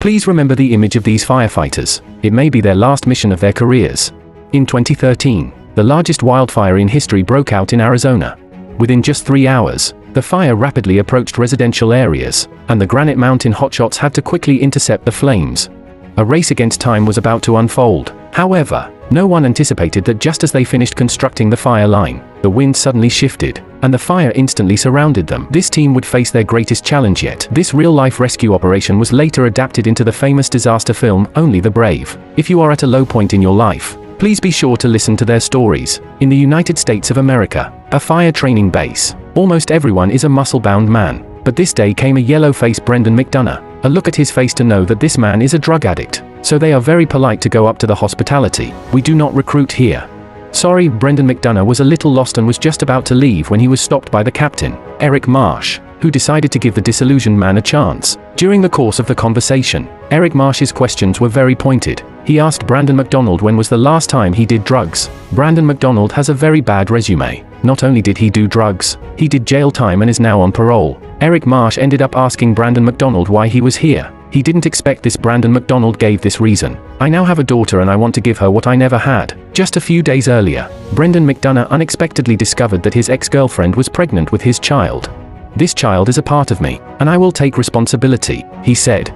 Please remember the image of these firefighters. It may be their last mission of their careers. In 2013, the largest wildfire in history broke out in Arizona. Within just three hours, the fire rapidly approached residential areas, and the Granite Mountain hotshots had to quickly intercept the flames. A race against time was about to unfold. However, no one anticipated that just as they finished constructing the fire line, the wind suddenly shifted, and the fire instantly surrounded them. This team would face their greatest challenge yet. This real-life rescue operation was later adapted into the famous disaster film Only the Brave. If you are at a low point in your life, please be sure to listen to their stories. In the United States of America, a fire training base, almost everyone is a muscle-bound man. But this day came a yellow-faced Brendan McDonough. A look at his face to know that this man is a drug addict. So they are very polite to go up to the hospitality. We do not recruit here. Sorry, Brendan McDonough was a little lost and was just about to leave when he was stopped by the captain, Eric Marsh, who decided to give the disillusioned man a chance. During the course of the conversation, Eric Marsh's questions were very pointed. He asked Brandon McDonald when was the last time he did drugs. Brandon McDonald has a very bad resume. Not only did he do drugs, he did jail time and is now on parole. Eric Marsh ended up asking Brandon McDonald why he was here. He didn't expect this Brandon McDonald gave this reason. I now have a daughter and I want to give her what I never had. Just a few days earlier, Brendan McDonough unexpectedly discovered that his ex-girlfriend was pregnant with his child. This child is a part of me, and I will take responsibility, he said.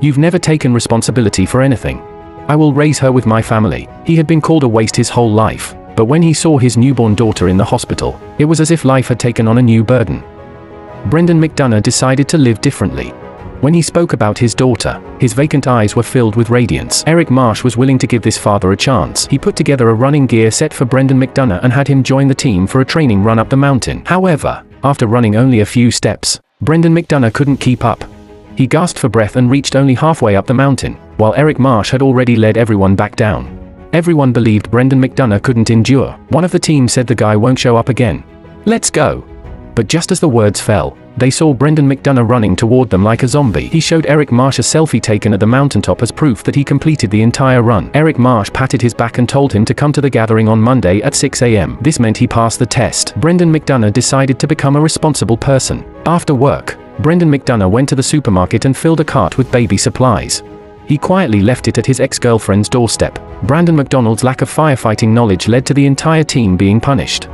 You've never taken responsibility for anything. I will raise her with my family. He had been called a waste his whole life, but when he saw his newborn daughter in the hospital, it was as if life had taken on a new burden. Brendan McDonough decided to live differently. When he spoke about his daughter, his vacant eyes were filled with radiance. Eric Marsh was willing to give this father a chance. He put together a running gear set for Brendan McDonough and had him join the team for a training run up the mountain. However, after running only a few steps, Brendan McDonough couldn't keep up. He gasped for breath and reached only halfway up the mountain, while Eric Marsh had already led everyone back down. Everyone believed Brendan McDonough couldn't endure. One of the team said the guy won't show up again. Let's go. But just as the words fell, they saw Brendan McDonough running toward them like a zombie. He showed Eric Marsh a selfie taken at the mountaintop as proof that he completed the entire run. Eric Marsh patted his back and told him to come to the gathering on Monday at 6 a.m. This meant he passed the test. Brendan McDonough decided to become a responsible person. After work, Brendan McDonough went to the supermarket and filled a cart with baby supplies. He quietly left it at his ex-girlfriend's doorstep. Brandon McDonald's lack of firefighting knowledge led to the entire team being punished.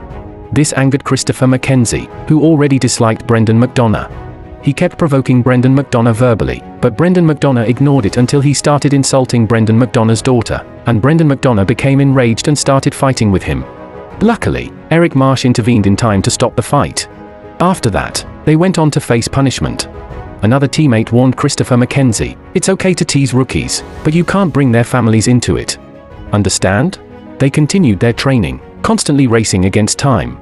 This angered Christopher McKenzie, who already disliked Brendan McDonough. He kept provoking Brendan McDonough verbally, but Brendan McDonough ignored it until he started insulting Brendan McDonough's daughter, and Brendan McDonough became enraged and started fighting with him. Luckily, Eric Marsh intervened in time to stop the fight. After that, they went on to face punishment. Another teammate warned Christopher McKenzie, it's okay to tease rookies, but you can't bring their families into it. Understand? They continued their training, constantly racing against time.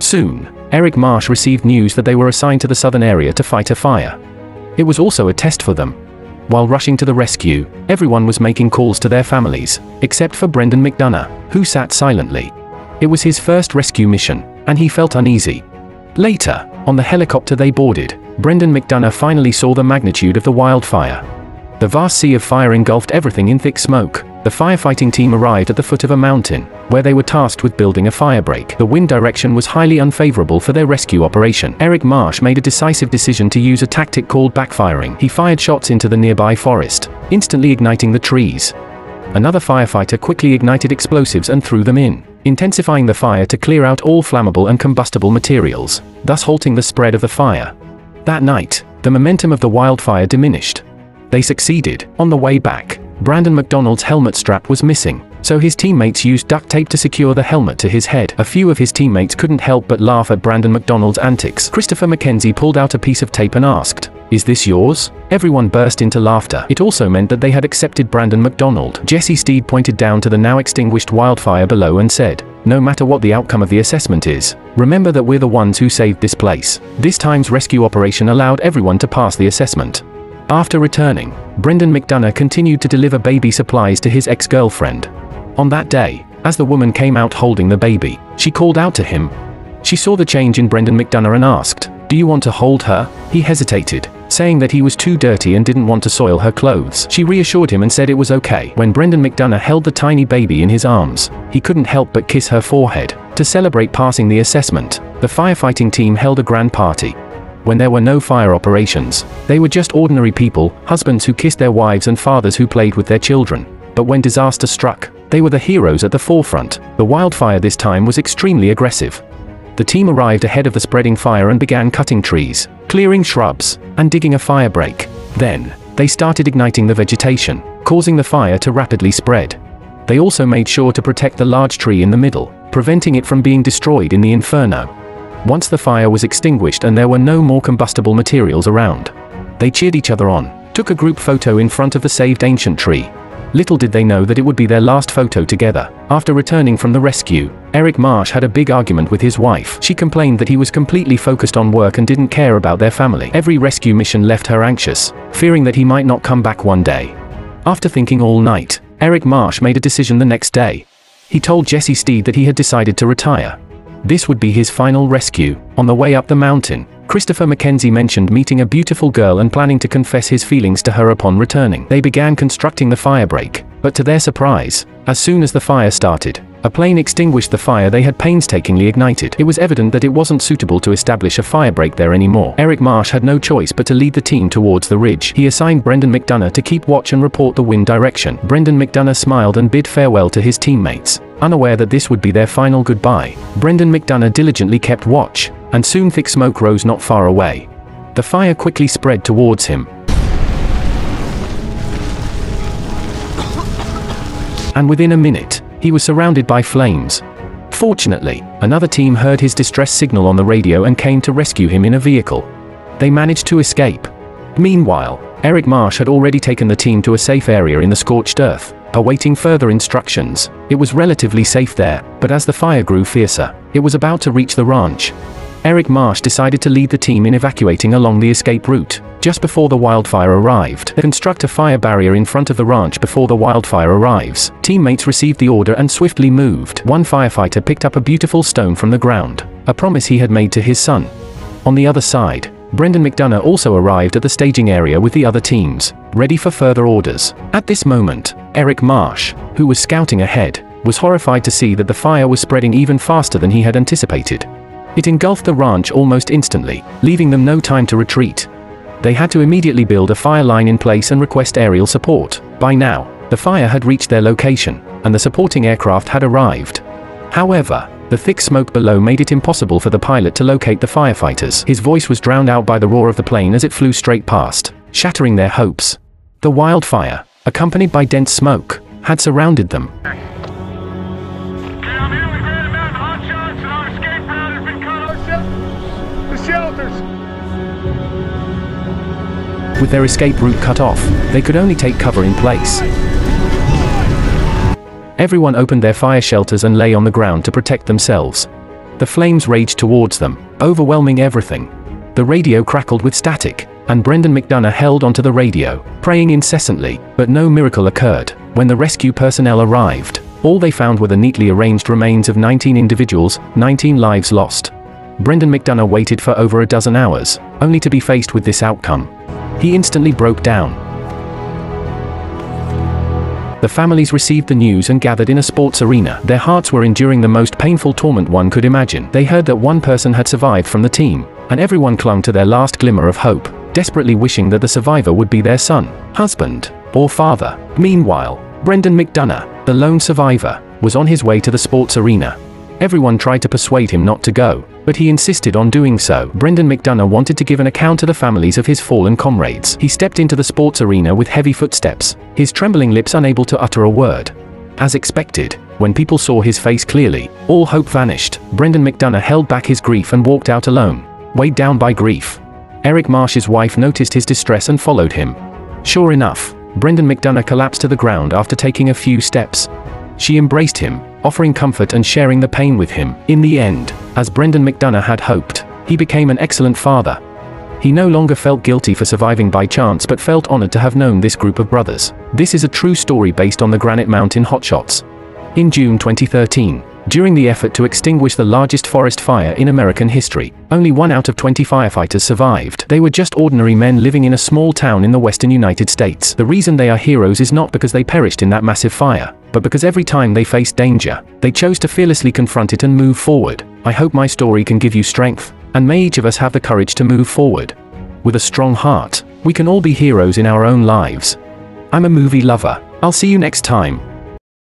Soon, Eric Marsh received news that they were assigned to the southern area to fight a fire. It was also a test for them. While rushing to the rescue, everyone was making calls to their families, except for Brendan McDonough, who sat silently. It was his first rescue mission, and he felt uneasy. Later, on the helicopter they boarded, Brendan McDonough finally saw the magnitude of the wildfire. The vast sea of fire engulfed everything in thick smoke. The firefighting team arrived at the foot of a mountain, where they were tasked with building a firebreak. The wind direction was highly unfavorable for their rescue operation. Eric Marsh made a decisive decision to use a tactic called backfiring. He fired shots into the nearby forest, instantly igniting the trees. Another firefighter quickly ignited explosives and threw them in, intensifying the fire to clear out all flammable and combustible materials, thus halting the spread of the fire. That night, the momentum of the wildfire diminished, they succeeded. On the way back, Brandon McDonald's helmet strap was missing, so his teammates used duct tape to secure the helmet to his head. A few of his teammates couldn't help but laugh at Brandon McDonald's antics. Christopher McKenzie pulled out a piece of tape and asked, Is this yours? Everyone burst into laughter. It also meant that they had accepted Brandon McDonald. Jesse Steed pointed down to the now extinguished wildfire below and said, No matter what the outcome of the assessment is, remember that we're the ones who saved this place. This time's rescue operation allowed everyone to pass the assessment. After returning, Brendan McDonough continued to deliver baby supplies to his ex-girlfriend. On that day, as the woman came out holding the baby, she called out to him. She saw the change in Brendan McDonough and asked, Do you want to hold her? He hesitated, saying that he was too dirty and didn't want to soil her clothes. She reassured him and said it was okay. When Brendan McDonough held the tiny baby in his arms, he couldn't help but kiss her forehead. To celebrate passing the assessment, the firefighting team held a grand party. When there were no fire operations. They were just ordinary people, husbands who kissed their wives and fathers who played with their children. But when disaster struck, they were the heroes at the forefront. The wildfire this time was extremely aggressive. The team arrived ahead of the spreading fire and began cutting trees, clearing shrubs, and digging a fire break. Then, they started igniting the vegetation, causing the fire to rapidly spread. They also made sure to protect the large tree in the middle, preventing it from being destroyed in the inferno. Once the fire was extinguished and there were no more combustible materials around, they cheered each other on, took a group photo in front of the saved ancient tree, Little did they know that it would be their last photo together. After returning from the rescue, Eric Marsh had a big argument with his wife. She complained that he was completely focused on work and didn't care about their family. Every rescue mission left her anxious, fearing that he might not come back one day. After thinking all night, Eric Marsh made a decision the next day. He told Jesse Steed that he had decided to retire. This would be his final rescue. On the way up the mountain, Christopher McKenzie mentioned meeting a beautiful girl and planning to confess his feelings to her upon returning. They began constructing the firebreak, but to their surprise, as soon as the fire started, a plane extinguished the fire they had painstakingly ignited. It was evident that it wasn't suitable to establish a firebreak there anymore. Eric Marsh had no choice but to lead the team towards the ridge. He assigned Brendan McDonough to keep watch and report the wind direction. Brendan McDonough smiled and bid farewell to his teammates. Unaware that this would be their final goodbye, Brendan McDonough diligently kept watch, and soon thick smoke rose not far away. The fire quickly spread towards him. And within a minute, he was surrounded by flames. Fortunately, another team heard his distress signal on the radio and came to rescue him in a vehicle. They managed to escape. Meanwhile, Eric Marsh had already taken the team to a safe area in the scorched earth, awaiting further instructions. It was relatively safe there, but as the fire grew fiercer, it was about to reach the ranch. Eric Marsh decided to lead the team in evacuating along the escape route. Just before the wildfire arrived, construct a fire barrier in front of the ranch before the wildfire arrives. Teammates received the order and swiftly moved. One firefighter picked up a beautiful stone from the ground, a promise he had made to his son. On the other side, Brendan McDonough also arrived at the staging area with the other teams, ready for further orders. At this moment, Eric Marsh, who was scouting ahead, was horrified to see that the fire was spreading even faster than he had anticipated. It engulfed the ranch almost instantly, leaving them no time to retreat. They had to immediately build a fire line in place and request aerial support. By now, the fire had reached their location, and the supporting aircraft had arrived. However, the thick smoke below made it impossible for the pilot to locate the firefighters. His voice was drowned out by the roar of the plane as it flew straight past, shattering their hopes. The wildfire, accompanied by dense smoke, had surrounded them, With their escape route cut off, they could only take cover in place. Everyone opened their fire shelters and lay on the ground to protect themselves. The flames raged towards them, overwhelming everything. The radio crackled with static, and Brendan McDonough held onto the radio, praying incessantly, but no miracle occurred. When the rescue personnel arrived, all they found were the neatly arranged remains of 19 individuals, 19 lives lost. Brendan McDonough waited for over a dozen hours, only to be faced with this outcome. He instantly broke down. The families received the news and gathered in a sports arena. Their hearts were enduring the most painful torment one could imagine. They heard that one person had survived from the team, and everyone clung to their last glimmer of hope, desperately wishing that the survivor would be their son, husband, or father. Meanwhile, Brendan McDonough, the lone survivor, was on his way to the sports arena. Everyone tried to persuade him not to go, but he insisted on doing so. Brendan McDonough wanted to give an account to the families of his fallen comrades. He stepped into the sports arena with heavy footsteps, his trembling lips unable to utter a word. As expected, when people saw his face clearly, all hope vanished. Brendan McDonough held back his grief and walked out alone, weighed down by grief. Eric Marsh's wife noticed his distress and followed him. Sure enough, Brendan McDonough collapsed to the ground after taking a few steps. She embraced him, offering comfort and sharing the pain with him. In the end, as Brendan McDonough had hoped, he became an excellent father. He no longer felt guilty for surviving by chance but felt honored to have known this group of brothers. This is a true story based on the Granite Mountain hotshots. In June 2013, during the effort to extinguish the largest forest fire in American history, only one out of 20 firefighters survived. They were just ordinary men living in a small town in the western United States. The reason they are heroes is not because they perished in that massive fire, but because every time they faced danger, they chose to fearlessly confront it and move forward. I hope my story can give you strength, And may each of us have the courage to move forward. With a strong heart, we can all be heroes in our own lives. I'm a movie lover. I'll see you next time.